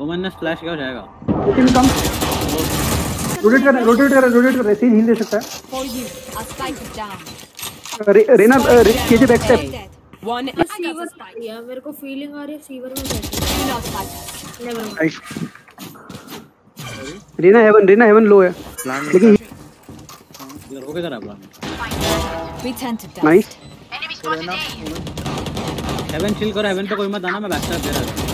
ओमन ने स्प्लैश किया हो जाएगा। लेकिन कम। रोटेट कर रोटेट कर रोटेट कर ऐसे ही हील दे सकता है. Reyna KJ back step. One sewer या मेरे को फीलिंग आ रही है सीवर में बैठे never nice Reyna heaven Reyna heaven low है। लेकिन इधर हो किधर है प्लान. नाइस हेवन चिल करो हेवन पे कोई मत आना मैं बैक स्टेप दे रहा हूँ.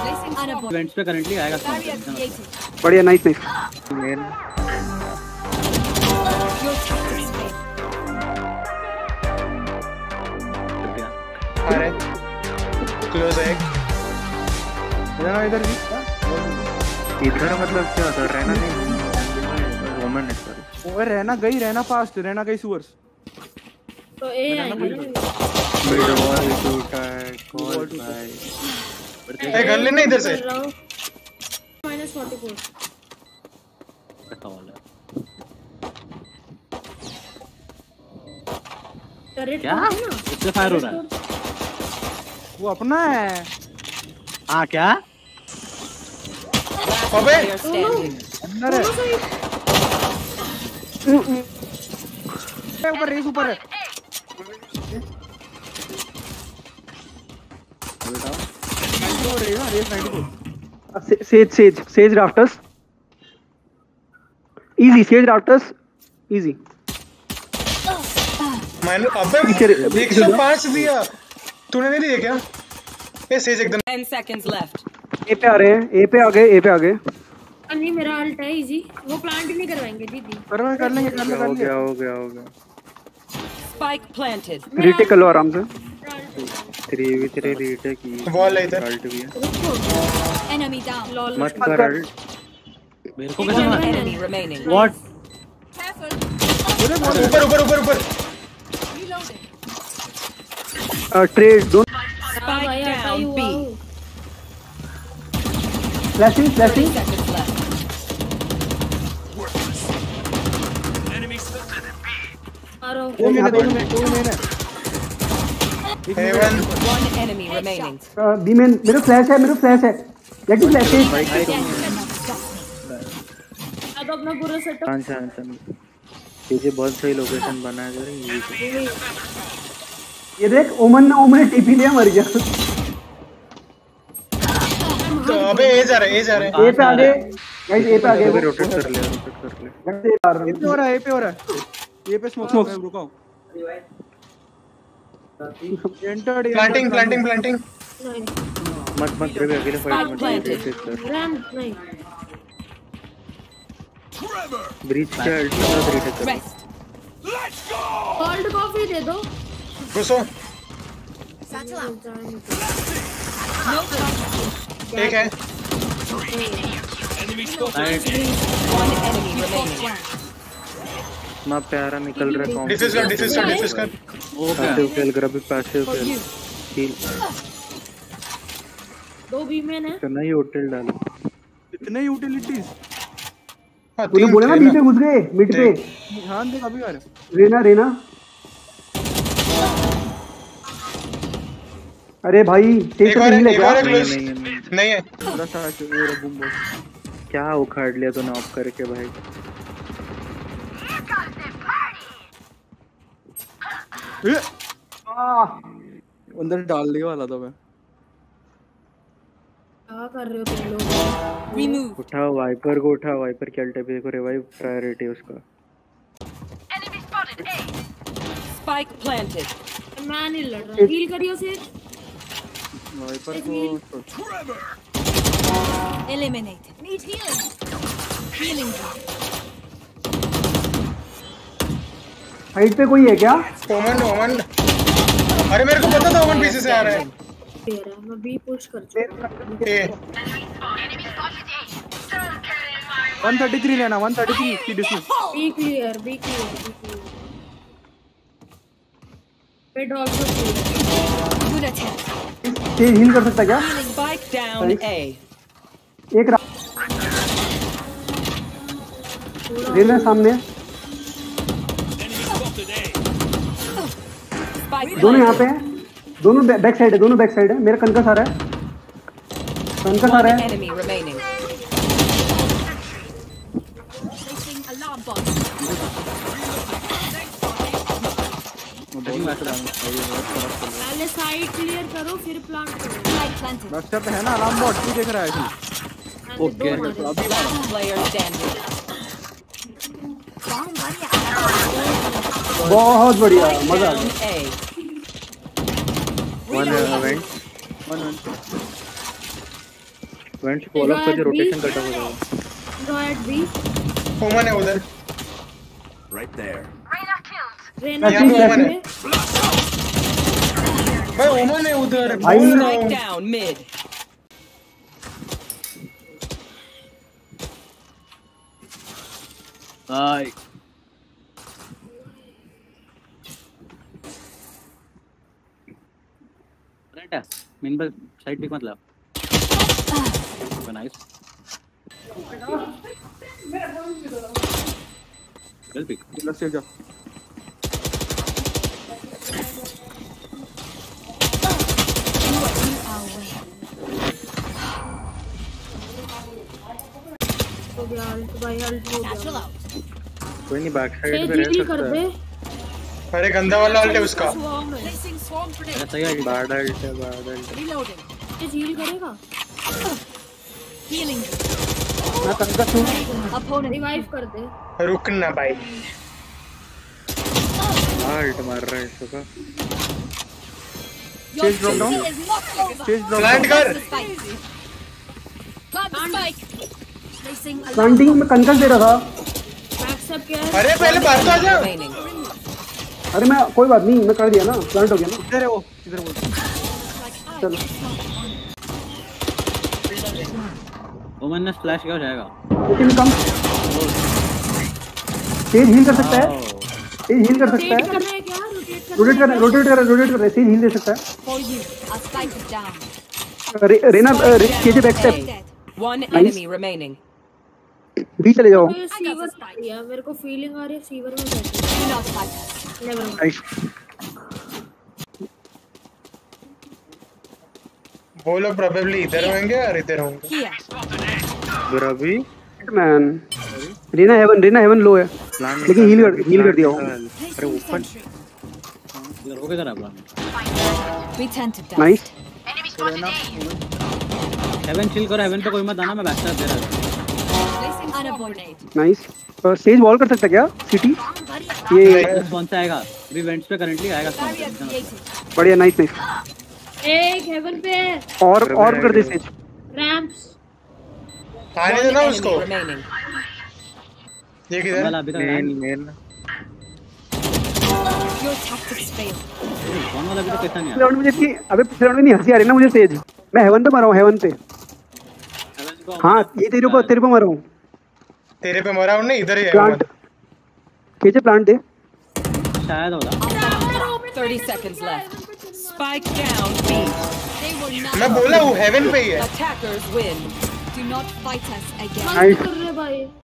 इवेंट्स पे करंटली आएगा. बढ़िया नाइस नाइस मेन रहे क्लोज है इधर इधर भी। इधर मतलब क्या होता है रहना नहीं। वुमन है सॉरी ओए रहना गई रहना फास्ट रहना गई सुअर्स तो ए ना मिड वॉल टूटा है कॉल भाई। ए गन लेना इधर से। Minus forty four. रखा वाला है। क्या इससे फायर हो रहा है। वो अपना है। हाँ क्या? अबे! अंदर है। ऊपर ऊपर है तो रेस ना Raze 92 Sage Sage Sage rafters easy Sage rafters easy मैंने अबे पीछे- 105 दिया। तूने नहीं दिया क्या? ए सेज एकदम। Ten seconds left. ए पे आ रहे हैं। ए पे आ गए ए पे आ गए। नहीं मेरा अल्ट है इजी वो प्लांट नहीं करवाएँगे दीदी। कर मैं कर लेंगे कर लेंगे हो गया हो गया हो गया। Spike planted. रीटेक कर लो आराम से। थ्री वी थ्री रीटेक की Wall है इधर। अल्ट भी है। Enemy down. लॉल मत कर। अल्ट मेरे को कैसे मार व्हाट. ऊपर ऊपर ऊपर ऊपर. ट्रेड ही down. B. हूँ। Flashing flashing. मारो दो महीने दो महीने दो महीने heaven One enemy remaining. B में मेरे फ्लैश है मेरे फ्लैश है. लेट फ्लैश है अब अपना पूरा सेटअप शांत शांत शांत। पीछे बहुत सही लोकेशन बना है जरा ये ये देख ओमन ओमन ने टीपी लिया मर गया। तो अबे ए जा रहा ए जा रहा। ए पे आ गए गाइस ए पे आ गए रोटेट कर ले रोटेट कर ले। ए पे हो। रहा है ए पे हो रहा है। ए पे स्मोक स्मोक रुको प्लांटिंग प्लांटिंग प्लांटिंग मत मत रे अगले फाइट में कर नहीं ब्रिज के अल्ट के साथ रीटेक कर। कोल्ड कॉफ़ी दे दो। घुसो. एक है। One enemy remaining. इतना प्यारा निकल रहा है कॉम्प डिफ्यूज कर डिफ्यूज कर डिफ्यूज कर। वो क्या? पैसिव खेल कर। अभी पैसिव खेल हील दो बी में है। करना ही होटल डालो। इतने यूटिलिटीज हाँ तूने बोला ना बीच में घुस गए मिड पे। ध्यान दे कभी यार रेना रेना। अरे भाई तेज एक से और नहीं है एक और लगा नहीं है। पूरा साथ मेरा बूम बॉस क्या उखाड़ लिया तो ऑफ़ करके भाई? अंदर डालने वाला था मैं क्या कर रहे हो तुम लोग Remove. उठा वाइपर को उठा वाइपर के अल्टे पे को रिवाइव प्रायोरिटी उसका Spike planted. मैं नहीं लड़ रहा हील करियो से वाइपर को Eliminated. Need healing. Healing. Side पे कोई है क्या? ओमन ओमन अरे मेरे को पता था ओमन पीछे से आ रहा है। दे मैं बी पुश कर चुका 133 लेना 133 की distance B clear B clear mid also clear. तेज हील कर सकता क्या? Spike down A. एक रा- रेना सामने। दोनों यहाँ पे. हैं। दोनों बैक साइड है दोनों बैक साइड है। मेरा कंकस आ रहा है। कंकस आ रहा है. पहले साइड क्लियर करो फिर प्लांट करो. Planted. है ना अलार्म बॉट भी देख रहा है ओके barrier. बहुत बढ़िया मज़ा आ गया। A. One vent one one vent follow up करके रोटेशन करता हो जाएगा Go at B. ओमन है उधर रेना यहाँ पे B ओमन है। है भाई ओमन है उधर भाई बोल रहा Spike हूँ। down mid. बाय है मेन पर साइड पिक मतलब नाइस वेल पिक लेट्स से जा हो हो. कोई नहीं बैक साइड पे रह सकता है। अरे गंदा वाला अल्ट है उसका। Swarm है। सही है बैड अल्ट है बैड अल्ट Reloading. ये झील करेगा Healing. मैं कंकस हूँ Opponent. रिवाइव कर दे रुकना भाई अल्ट मार रहा है इसका is not over. Chase drop plant कर प्लांटिंग में कंकस दे रहा था बैकस्टेप क्या है अरे पहले बाहर तो आ जा. अरे मैं कोई बात नहीं मैं कर दिया ना प्लांट हो गया ना। इधर है वो इधर वो। चलो। ओमन ने स्प्लैश किया हो जाएगा? लेकिन कम तेज हील कर सकता है। तेज हील कर सकता रोटेट है। कर रहे हैं क्या? रोटेट कर रोटेट कर रोटेट कर कर तेज हील दे सकता. है। रे, Reyna KJ back step. One enemy remaining. भी चले जाओ। सीवर या मेरे को फीलिंग आ रही है सीवर में नाइस वो लोग प्रोबेबली इधर होंगे और इधर होंगे. अभी man Reyna heaven Reyna heaven low है। लेकिन heal कर- heal कर दिया वो। अरे ओपन इधर हो है tented down. Nice heaven chill करो हेवन पे कोई मत आना मैं स्टेप दे रहा हूँ. नाइस सेज वॉल कर सकता है क्या? सिटी ये रिस्पॉन्स से आएगा? अभी वेंट्स पे करंटली आएगा. बढ़िया नाइस नाइस एक हेवन पे और और कर दे सेज रैंप्स आने One दो ना उसको? ये किधर वाला अभी तक मेन नहीं। मेन. कौन राउंड में जितनी अबे पिछले राउंड में नहीं हँसी आ रही ना मुझे सेज मैं हेवन पे मारा हूँ हेवन पे. को हाँ ये तेरे ऊपर तेरे पे मारा हूँ. तेरे पे मरा हूँ नहीं इधर ही है प्लांट केजे प्लांट दे शायद होगा 30 seconds left. Spike down B. They will not. मैं बोला हूँ हेवन पे ही है Attackers win. Do not fight us again. Nice कर रहे भाई